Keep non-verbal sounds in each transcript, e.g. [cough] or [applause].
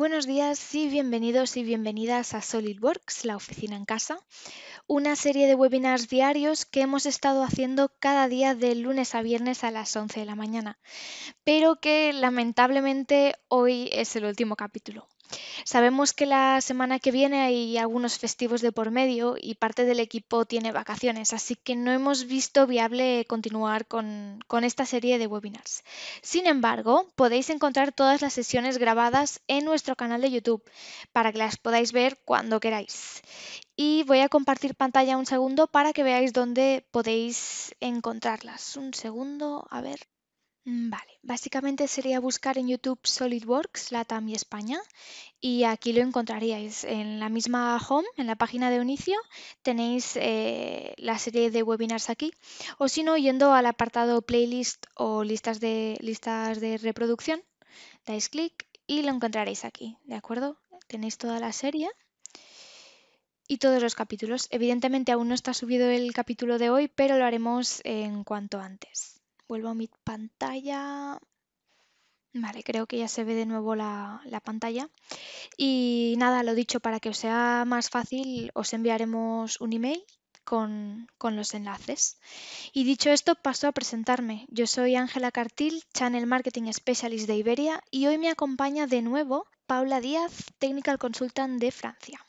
Buenos días y bienvenidos y bienvenidas a SolidWorks, la oficina en casa, una serie de webinars diarios que hemos estado haciendo cada día de lunes a viernes a las 11 de la mañana, pero que lamentablemente hoy es el último capítulo. Sabemos que la semana que viene hay algunos festivos de por medio y parte del equipo tiene vacaciones, así que no hemos visto viable continuar con, esta serie de webinars. Sin embargo, podéis encontrar todas las sesiones grabadas en nuestro canal de YouTube para que las podáis ver cuando queráis. Y voy a compartir pantalla un segundo para que veáis dónde podéis encontrarlas. Un segundo, a ver. Mm, vale, básicamente sería buscar en YouTube SolidWorks, Latam y España y aquí lo encontraríais. En la misma home, en la página de inicio, tenéis eh, la serie de webinars aquí o si no, yendo al apartado playlist o listas de, listas de reproducción, dais clic y lo encontraréis aquí, ¿de acuerdo? Tenéis toda la serie y todos los capítulos. Evidentemente aún no está subido el capítulo de hoy, pero lo haremos en cuanto antes. Vuelvo a mi pantalla. Vale, creo que ya se ve de nuevo la, pantalla. Y nada, lo dicho, para que os sea más fácil, os enviaremos un email con, con, los enlaces. Y dicho esto, paso a presentarme. Yo soy Ángela Cartil, Channel Marketing Specialist de Iberia, y hoy me acompaña de nuevo Paula Díaz, Technical Consultant de Francia,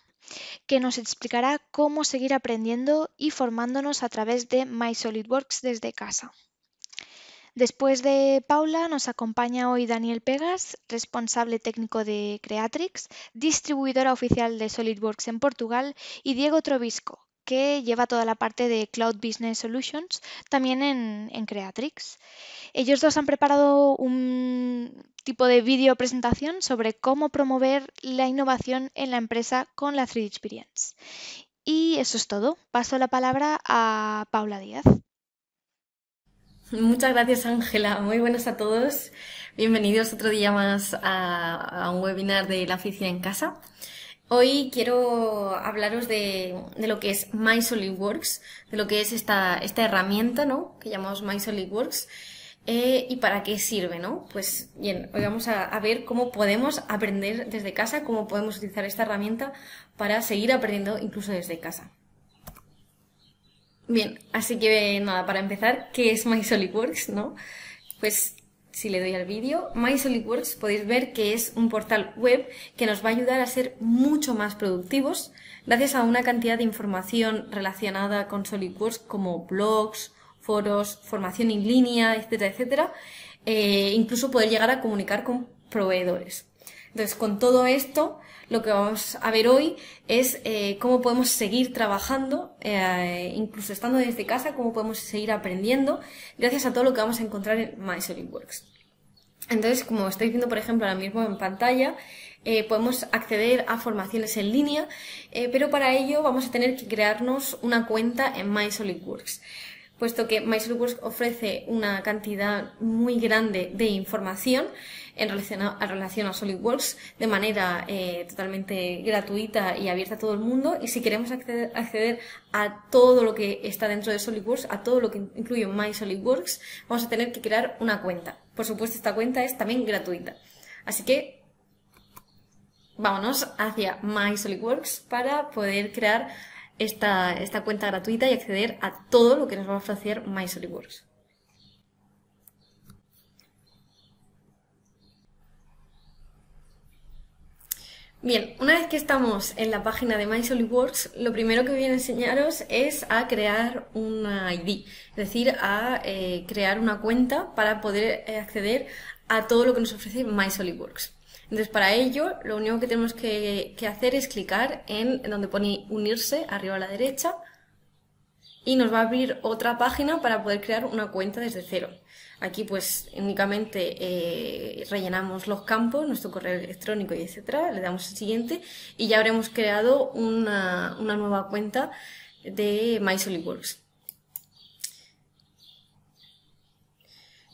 que nos explicará cómo seguir aprendiendo y formándonos a través de My SolidWorks desde casa. Después de Paula nos acompaña hoy Daniel Pegas, responsable técnico de Creatrix, distribuidora oficial de SolidWorks en Portugal, y Diego Trobisco, que lleva toda la parte de Cloud Business Solutions también en, Creatrix. Ellos dos han preparado un tipo de video presentación sobre cómo promover la innovación en la empresa con la 3D Experience. Y eso es todo. Paso la palabra a Paula Díaz. Muchas gracias Ángela, muy buenas a todos. Bienvenidos otro día más a, un webinar de la oficina en casa. Hoy quiero hablaros de, lo que es MySolidWorks, de lo que es esta, esta herramienta ¿no? que llamamos MySolidWorks eh, y para qué sirve. ¿no? Pues bien, hoy vamos a, a ver cómo podemos aprender desde casa, cómo podemos utilizar esta herramienta para seguir aprendiendo incluso desde casa. Bien, así que nada, para empezar, ¿qué es MySolidWorks? ¿no? Pues si le doy al vídeo, MySolidWorks podéis ver que es un portal web que nos va a ayudar a ser mucho más productivos gracias a una cantidad de información relacionada con SolidWorks como blogs, foros, formación en línea, etcétera, etcétera, e incluso poder llegar a comunicar con proveedores. Entonces, con todo esto, lo que vamos a ver hoy es eh, cómo podemos seguir trabajando, eh, incluso estando desde casa, cómo podemos seguir aprendiendo, gracias a todo lo que vamos a encontrar en MySolidWorks. Entonces, como estáis viendo, por ejemplo, ahora mismo en pantalla, eh, podemos acceder a formaciones en línea, pero para ello vamos a tener que crearnos una cuenta en MySolidWorks puesto que MySolidWorks ofrece una cantidad muy grande de información en relación a, relación a SolidWorks de manera eh, totalmente gratuita y abierta a todo el mundo. Y si queremos acceder, a todo lo que está dentro de SolidWorks, a todo lo que incluye MySolidWorks, vamos a tener que crear una cuenta. Por supuesto, esta cuenta es también gratuita. Así que vámonos hacia MySolidWorks para poder crear esta, esta cuenta gratuita y acceder a todo lo que nos va a ofrecer MySolidWorks. Bien, una vez que estamos en la página de MySolidWorks, lo primero que voy a enseñaros es a crear una ID, es decir, a eh, crear una cuenta para poder eh, acceder a todo lo que nos ofrece MySolidWorks. Entonces, para ello, lo único que tenemos que, hacer es clicar en, donde pone unirse, arriba a la derecha, y nos va a abrir otra página para poder crear una cuenta desde cero. Aquí pues únicamente eh, rellenamos los campos, nuestro correo electrónico y etcétera, le damos el siguiente y ya habremos creado una, nueva cuenta de MySolidWorks.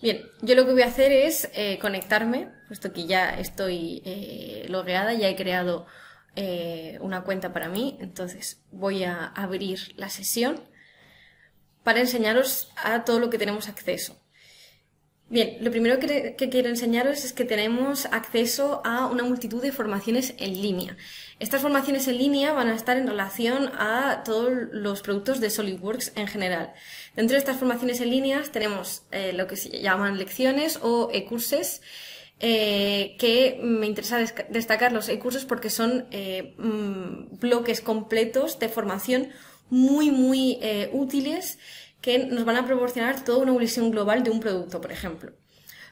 Bien, yo lo que voy a hacer es eh, conectarme, puesto que ya estoy eh, logueada, ya he creado eh, una cuenta para mí, entonces voy a abrir la sesión para enseñaros a todo lo que tenemos acceso. Bien, lo primero que, quiero enseñaros es que tenemos acceso a una multitud de formaciones en línea. Estas formaciones en línea van a estar en relación a todos los productos de SolidWorks en general. Dentro de estas formaciones en línea tenemos eh, lo que se llaman lecciones o e-curses, eh, que me interesa destacar los e-cursos porque son eh, mm, bloques completos de formación muy, muy útiles que nos van a proporcionar toda una visión global de un producto, por ejemplo.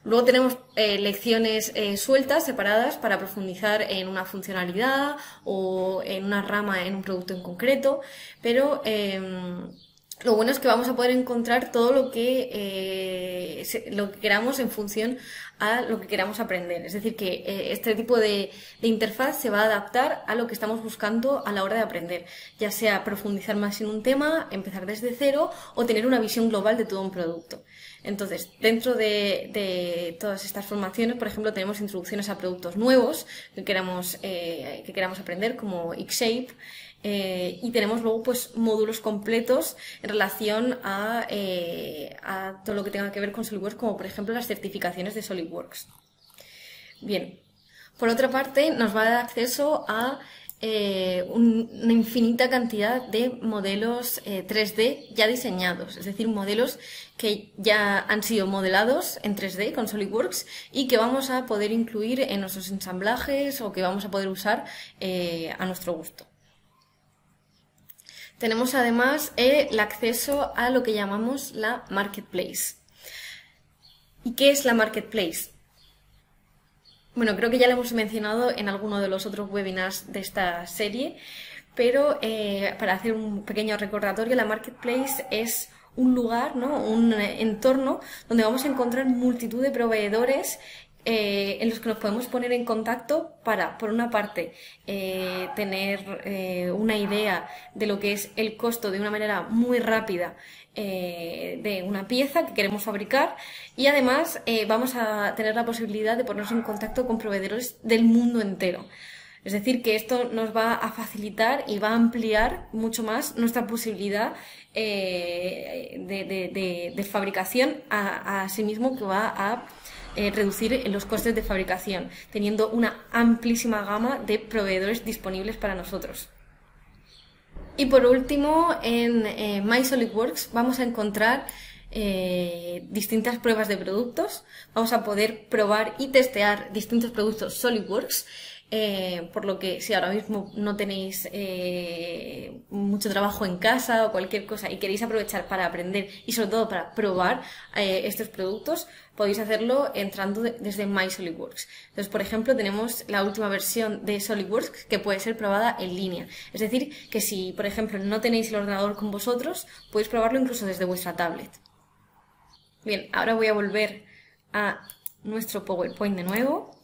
Luego tenemos eh, lecciones eh, sueltas, separadas, para profundizar en una funcionalidad o en una rama en un producto en concreto, pero em, lo bueno es que vamos a poder encontrar todo lo que, eh, lo que queramos en función a lo que queramos aprender. Es decir, que eh, este tipo de, interfaz se va a adaptar a lo que estamos buscando a la hora de aprender, ya sea profundizar más en un tema, empezar desde cero o tener una visión global de todo un producto. Entonces, dentro de, todas estas formaciones, por ejemplo, tenemos introducciones a productos nuevos que queramos, eh, que queramos aprender, como Xshape, eh, y tenemos luego pues módulos completos en relación eh, a, todo lo que tenga que ver con SolidWorks, como por ejemplo las certificaciones de SolidWorks. Bien, por otra parte nos va a dar acceso a eh, una infinita cantidad de modelos 3D ya diseñados, es decir, modelos que ya han sido modelados en 3D con SolidWorks y que vamos a poder incluir en nuestros ensamblajes o que vamos a poder usar a nuestro gusto. Tenemos además el acceso a lo que llamamos la marketplace. ¿Y qué es la marketplace? Bueno, creo que ya lo hemos mencionado en alguno de los otros webinars de esta serie, pero eh, para hacer un pequeño recordatorio, la marketplace es un lugar, ¿no? un entorno donde vamos a encontrar multitud de proveedores eh, en los que nos podemos poner en contacto para, por una parte, eh, tener eh, una idea de lo que es el costo de una manera muy rápida de una pieza que queremos fabricar y además vamos a tener la posibilidad de ponernos en contacto con proveedores del mundo entero. Es decir, que esto nos va a facilitar y va a ampliar mucho más nuestra posibilidad de, fabricación a, a sí mismo que va a eh, reducir los costes de fabricación, teniendo una amplísima gama de proveedores disponibles para nosotros. Y por último, en eh, MySolidWorks vamos a encontrar eh, distintas pruebas de productos. Vamos a poder probar y testear distintos productos SolidWorks eh, por lo que si ahora mismo no tenéis mucho trabajo en casa o cualquier cosa y queréis aprovechar para aprender y sobre todo para probar estos productos, podéis hacerlo entrando desde My SolidWorks. Entonces, por ejemplo, tenemos la última versión de SolidWorks que puede ser probada en línea. Es decir, que si, por ejemplo, no tenéis el ordenador con vosotros, podéis probarlo incluso desde vuestra tablet. Bien, ahora voy a volver a nuestro PowerPoint de nuevo.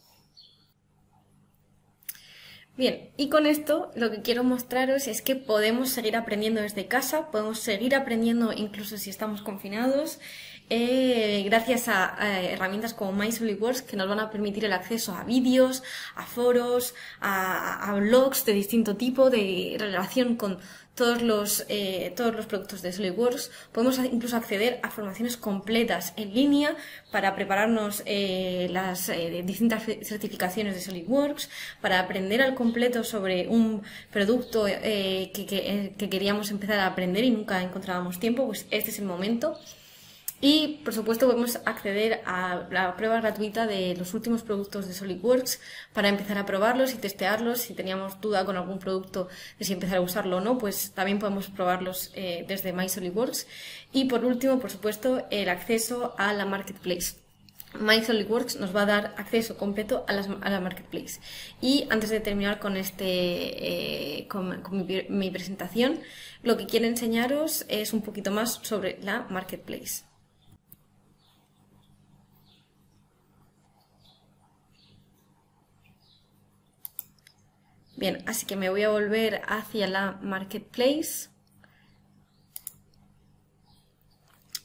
Bien, y con esto lo que quiero mostraros es que podemos seguir aprendiendo desde casa, podemos seguir aprendiendo incluso si estamos confinados, eh, gracias a, herramientas como MySolidWorks que nos van a permitir el acceso a vídeos, a foros, a, blogs de distinto tipo, de relación con todos los, eh, todos los productos de SolidWorks. Podemos incluso acceder a formaciones completas en línea para prepararnos eh, las distintas certificaciones de SolidWorks, para aprender al completo sobre un producto que, que queríamos empezar a aprender y nunca encontrábamos tiempo, pues este es el momento. Y, por supuesto, podemos acceder a la prueba gratuita de los últimos productos de SolidWorks para empezar a probarlos y testearlos. Si teníamos duda con algún producto de si empezar a usarlo o no, pues también podemos probarlos eh, desde My SolidWorks. Y, por último, por supuesto, el acceso a la Marketplace. My SolidWorks nos va a dar acceso completo a, la Marketplace. Y antes de terminar con, este, eh, con, mi presentación, lo que quiero enseñaros es un poquito más sobre la Marketplace. Bien, así que me voy a volver hacia la Marketplace.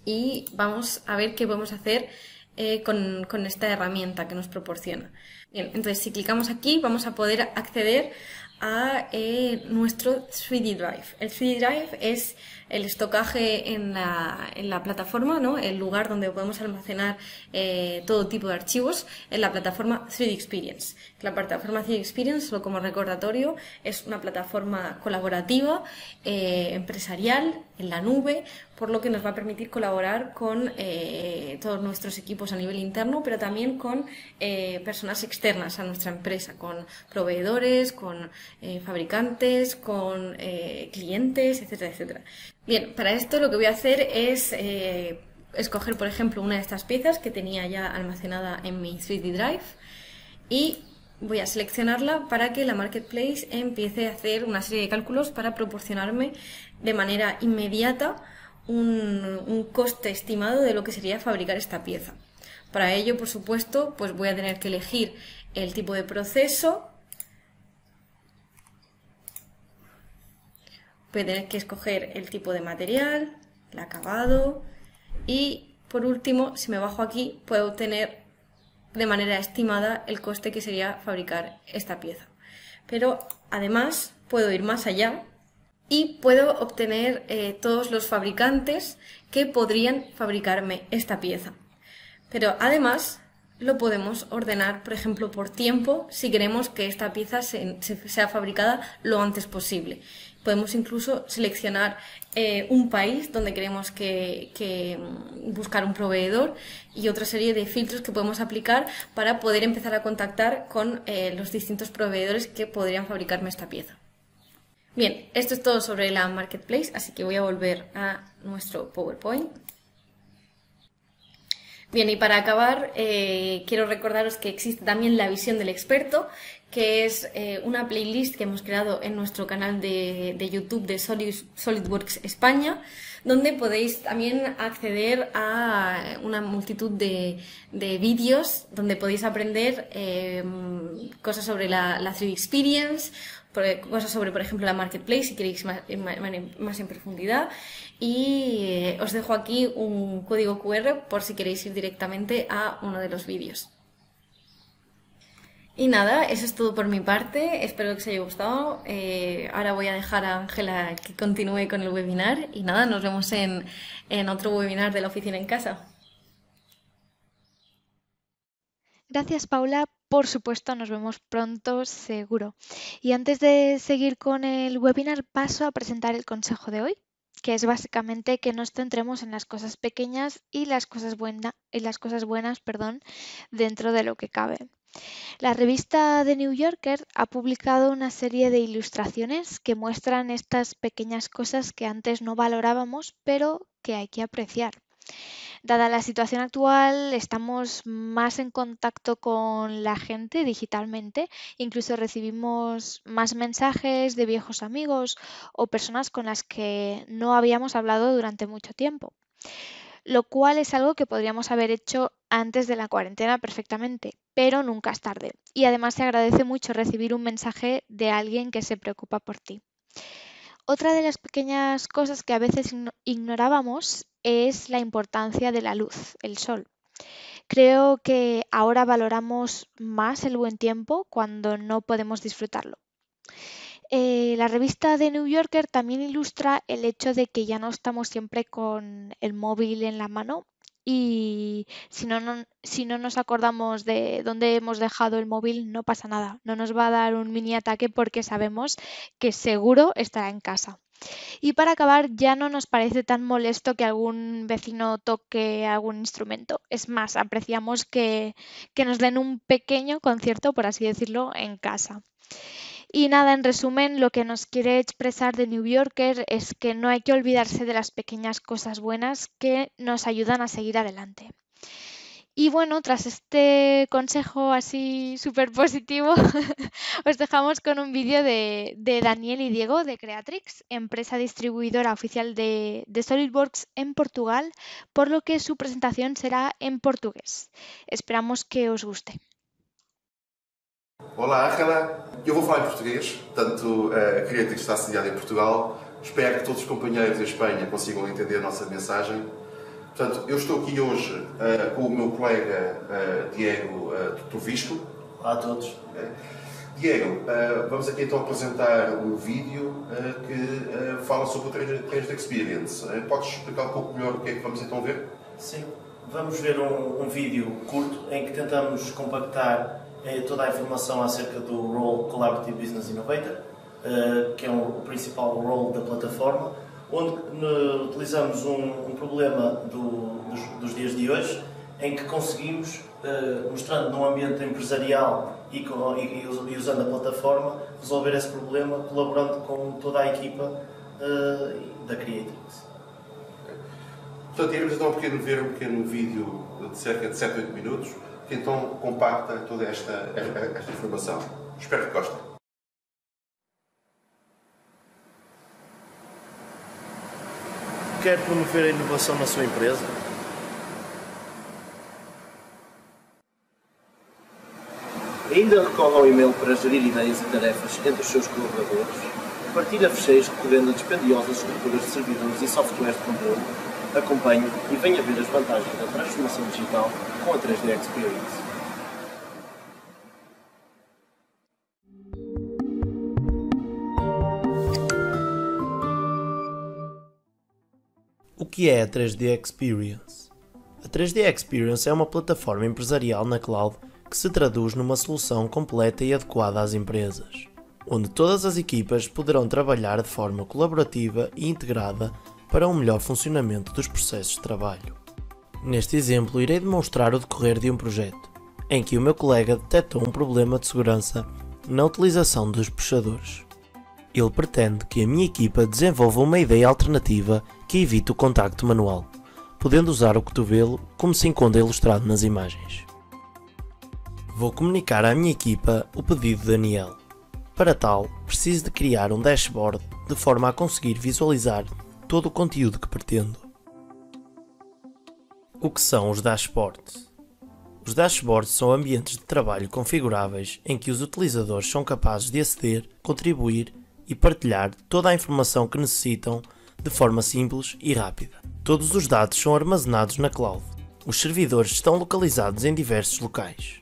Y vamos a ver qué podemos hacer eh, con, esta herramienta que nos proporciona. Bien, entonces si clicamos aquí vamos a poder acceder a eh, nuestro 3D Drive. El 3D Drive es el estocaje en la, en la plataforma, ¿no? el lugar donde podemos almacenar eh, todo tipo de archivos en la plataforma 3D Experience. La plataforma 3D Experience, solo como recordatorio, es una plataforma colaborativa, eh, empresarial, en la nube, por lo que nos va a permitir colaborar con eh, todos nuestros equipos a nivel interno, pero también con personas externas a nuestra empresa, con proveedores, con fabricantes, con clientes, etcétera, etcétera. Bien, para esto lo que voy a hacer es eh, escoger, por ejemplo, una de estas piezas que tenía ya almacenada en mi 3D Drive y voy a seleccionarla para que la Marketplace empiece a hacer una serie de cálculos para proporcionarme de manera inmediata un, coste estimado de lo que sería fabricar esta pieza. Para ello, por supuesto, pues voy a tener que elegir el tipo de proceso, voy a tener que escoger el tipo de material, el acabado y por último, si me bajo aquí, puedo obtener de manera estimada el coste que sería fabricar esta pieza. Pero además puedo ir más allá y puedo obtener eh, todos los fabricantes que podrían fabricarme esta pieza. Pero además lo podemos ordenar, por ejemplo, por tiempo si queremos que esta pieza sea fabricada lo antes posible. Podemos incluso seleccionar eh, un país donde queremos que, mm, buscar un proveedor y otra serie de filtros que podemos aplicar para poder empezar a contactar con eh, los distintos proveedores que podrían fabricarme esta pieza. Bien, esto es todo sobre la Marketplace, así que voy a volver a nuestro PowerPoint. Bien, y para acabar, eh, quiero recordaros que existe también la visión del experto, que es eh, una playlist que hemos creado en nuestro canal de, YouTube de SolidWorks España, donde podéis también acceder a una multitud de, vídeos donde podéis aprender eh, cosas sobre la, la 3D Experience, cosas sobre, por ejemplo, la marketplace, si queréis más, más en profundidad. Y eh, os dejo aquí un código QR por si queréis ir directamente a uno de los vídeos. Y nada, eso es todo por mi parte. Espero que os haya gustado. Eh, ahora voy a dejar a Ángela que continúe con el webinar. Y nada, nos vemos en, en otro webinar de la oficina en casa. Gracias, Paula. Por supuesto, nos vemos pronto, seguro. Y antes de seguir con el webinar, paso a presentar el consejo de hoy, que es básicamente que nos centremos en las cosas pequeñas y las cosas, y las cosas buenas perdón, dentro de lo que cabe. La revista The New Yorker ha publicado una serie de ilustraciones que muestran estas pequeñas cosas que antes no valorábamos, pero que hay que apreciar. Dada la situación actual, estamos más en contacto con la gente digitalmente, incluso recibimos más mensajes de viejos amigos o personas con las que no habíamos hablado durante mucho tiempo, lo cual es algo que podríamos haber hecho antes de la cuarentena perfectamente, pero nunca es tarde. Y además se agradece mucho recibir un mensaje de alguien que se preocupa por ti. Otra de las pequeñas cosas que a veces ignorábamos es la importancia de la luz, el sol. Creo que ahora valoramos más el buen tiempo cuando no podemos disfrutarlo. Eh, la revista The New Yorker también ilustra el hecho de que ya no estamos siempre con el móvil en la mano y si no, si no nos acordamos de dónde hemos dejado el móvil, no pasa nada. No nos va a dar un mini ataque porque sabemos que seguro estará en casa. Y para acabar, ya no nos parece tan molesto que algún vecino toque algún instrumento. Es más, apreciamos que, que nos den un pequeño concierto, por así decirlo, en casa. Y nada, en resumen, lo que nos quiere expresar de New Yorker es que no hay que olvidarse de las pequeñas cosas buenas que nos ayudan a seguir adelante. Y bueno, tras este consejo así súper positivo, [laughs] os dejamos con un vídeo de, Daniel y Diego de Creatrix, empresa distribuidora oficial de, de, SolidWorks en Portugal, por lo que su presentación será en portugués. Esperamos que os guste. Olá, Ángela. Eu vou falar em português, portanto, a Creatrix está sediada em Portugal. Espero que todos os companheiros em Espanha consigam entender a nossa mensagem. Portanto, eu estou aqui hoje uh, com o meu colega uh, Diego uh, Trovisco. Olá a todos. Diego, vamos aqui então apresentar um vídeo que fala sobre o 3D Experience. podes explicar um pouco melhor o que é que vamos então ver? Sim, vamos ver um, um vídeo curto em que tentamos compactar toda a informação acerca do role Collaborative Business Innovator, que é o principal role da plataforma, onde utilizamos um, problema do, dos, dias de hoje em que conseguimos, uh, mostrando num ambiente empresarial e, usando a plataforma, resolver esse problema, colaborando com toda a equipa uh, da Creatives. Portanto, iremos então um pequeno, ver um pequeno vídeo de cerca de 7, 8 minutos que então compacta toda esta, esta informação. Espero que gostem. Quer promover a inovação na sua empresa? Ainda recorre ao e-mail para gerir ideias e tarefas entre os seus colaboradores, partilha fecheiros recorrendo a dispendiosas estruturas de servidores e softwares de controle, acompanhe e venha ver as vantagens da transformação digital com a 3D Experience. O que é a 3D Experience? A 3D Experience é uma plataforma empresarial na cloud que se traduz numa solução completa e adequada às empresas, onde todas as equipas poderão trabalhar de forma colaborativa e integrada para um melhor funcionamento dos processos de trabalho. Neste exemplo, irei demonstrar o decorrer de um projeto, em que o meu colega detectou um problema de segurança na utilização dos puxadores. Ele pretende que a minha equipa desenvolva uma ideia alternativa que evite o contacto manual, podendo usar o cotovelo como se encontra ilustrado nas imagens. Vou comunicar à minha equipa o pedido de Daniel. Para tal, preciso de criar um dashboard de forma a conseguir visualizar todo o conteúdo que pretendo. O que são os dashboards? Os dashboards são ambientes de trabalho configuráveis em que os utilizadores são capazes de aceder, contribuir e partilhar toda a informação que necessitam de forma simples e rápida. Todos os dados são armazenados na cloud. Os servidores estão localizados em diversos locais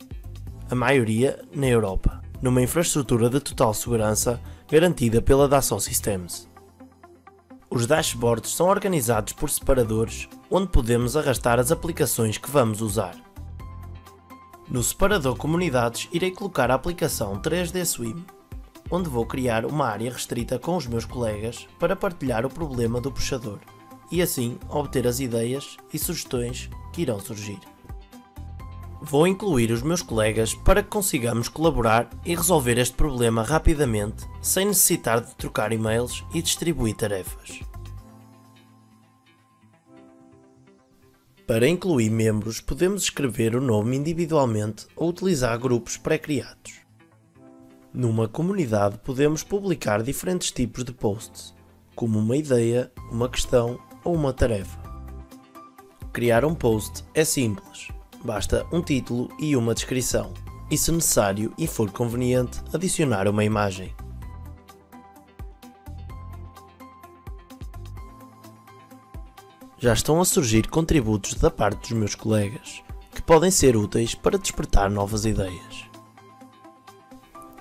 a maioria na Europa, numa infraestrutura de total segurança garantida pela Dassault Systems. Os dashboards são organizados por separadores onde podemos arrastar as aplicações que vamos usar. No separador Comunidades irei colocar a aplicação 3D Swim, onde vou criar uma área restrita com os meus colegas para partilhar o problema do puxador e assim obter as ideias e sugestões que irão surgir. Vou incluir os meus colegas para que consigamos colaborar e resolver este problema rapidamente, sem necessitar de trocar e-mails e distribuir tarefas. Para incluir membros, podemos escrever o nome individualmente ou utilizar grupos pré-criados. Numa comunidade, podemos publicar diferentes tipos de posts, como uma ideia, uma questão ou uma tarefa. Criar um post é simples basta um título e uma descrição, e se necessário e for conveniente, adicionar uma imagem. Já estão a surgir contributos da parte dos meus colegas, que podem ser úteis para despertar novas ideias.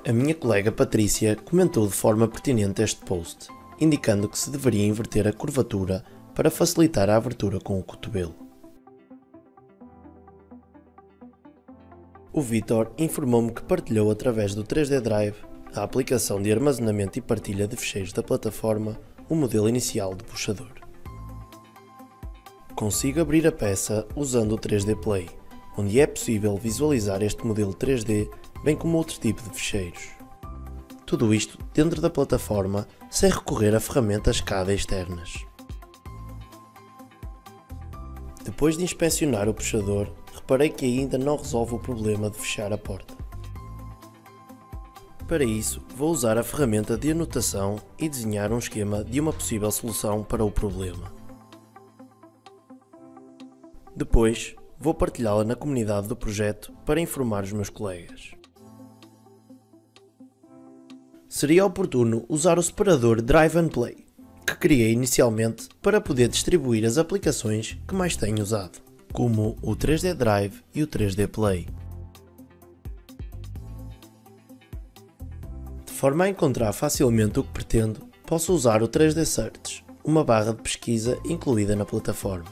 A minha colega Patrícia comentou de forma pertinente este post, indicando que se deveria inverter a curvatura para facilitar a abertura com o cotovelo. O Vitor informou-me que partilhou através do 3D Drive, a aplicação de armazenamento e partilha de fecheiros da plataforma, o modelo inicial de puxador. Consigo abrir a peça usando o 3D Play, onde é possível visualizar este modelo 3D, bem como outro tipo de fecheiros. Tudo isto dentro da plataforma, sem recorrer a ferramentas CAD externas. Depois de inspecionar o puxador, reparei que ainda não resolve o problema de fechar a porta. Para isso, vou usar a ferramenta de anotação e desenhar um esquema de uma possível solução para o problema. Depois, vou partilhá-la na comunidade do projeto para informar os meus colegas. Seria oportuno usar o separador Drive and Play, que criei inicialmente para poder distribuir as aplicações que mais tenho usado como o 3D Drive e o 3D Play. forma a encontrar facilmente o que pretendo, posso usar o 3D Search, uma barra de pesquisa incluída na plataforma.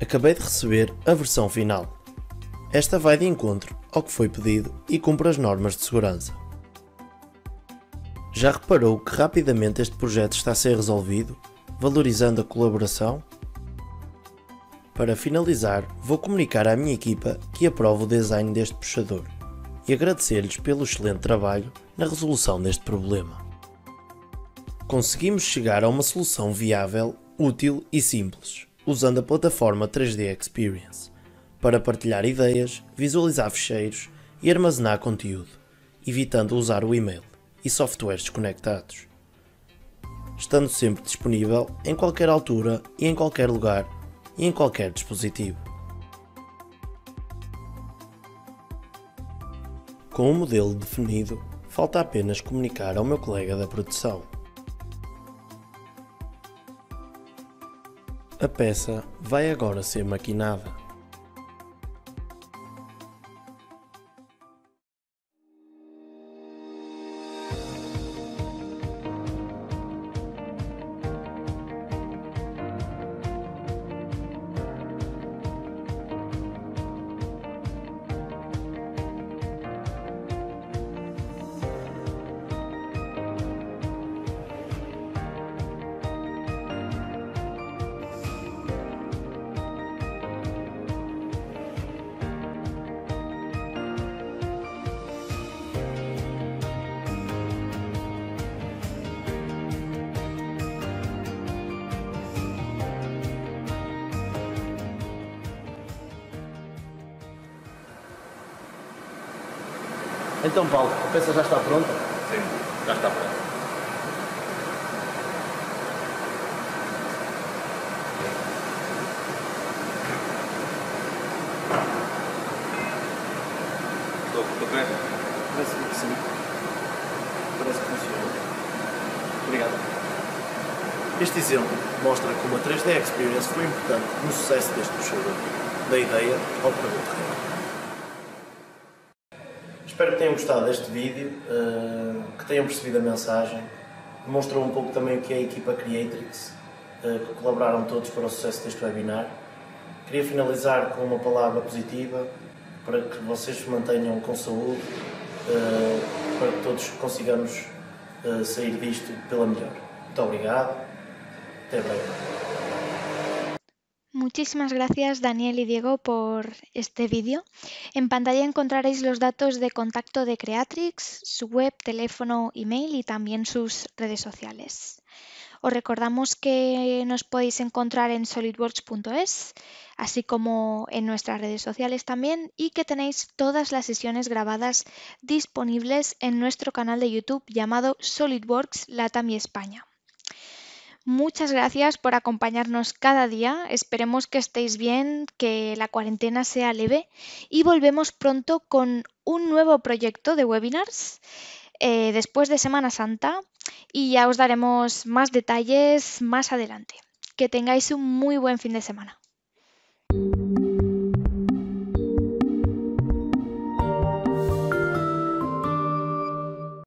Acabei de receber a versão final. Esta vai de encontro ao que foi pedido e cumpre as normas de segurança. Já reparou que rapidamente este projeto está a ser resolvido, valorizando a colaboração? Para finalizar, vou comunicar à minha equipa que aprovo o design deste puxador e agradecer-lhes pelo excelente trabalho na resolução deste problema. Conseguimos chegar a uma solução viável, útil e simples, usando a plataforma 3D Experience, para partilhar ideias, visualizar ficheiros e armazenar conteúdo, evitando usar o e-mail e softwares desconectados. Estando sempre disponível em qualquer altura e em qualquer lugar e em qualquer dispositivo. Com o modelo definido, falta apenas comunicar ao meu colega da produção. A peça vai agora ser maquinada. Então, Paulo, a peça já está pronta? Sim, já está pronto. Estou, estou correto? Parece que sim. Parece que funciona. Obrigado. Este exemplo mostra como a 3D Experience foi importante no sucesso deste puxador, da ideia ao produto real. Tenham gostado deste vídeo, eh, que tenham percebido a mensagem. Demonstrou um pouco também o que é a equipa Creatrix, eh, que colaboraram todos para o sucesso deste webinar. Queria finalizar com uma palavra positiva para que vocês se mantenham com saúde, eh, para que todos consigamos sair disto pela melhor. Muito obrigado, até breve. Muchísimas gracias Daniel y Diego por este vídeo. En pantalla encontraréis los datos de contacto de Creatrix, su web, teléfono, email y también sus redes sociales. Os recordamos que nos podéis encontrar en solidworks.es, así como en nuestras redes sociales también, y que tenéis todas las sesiones grabadas disponibles en nuestro canal de YouTube llamado SolidWorks Latam y España. Muchas gracias por acompañarnos cada día. Esperemos que estéis bien, que la cuarentena sea leve y volvemos pronto con un nuevo proyecto de webinars eh, después de Semana Santa y ya os daremos más detalles más adelante. Que tengáis un muy buen fin de semana.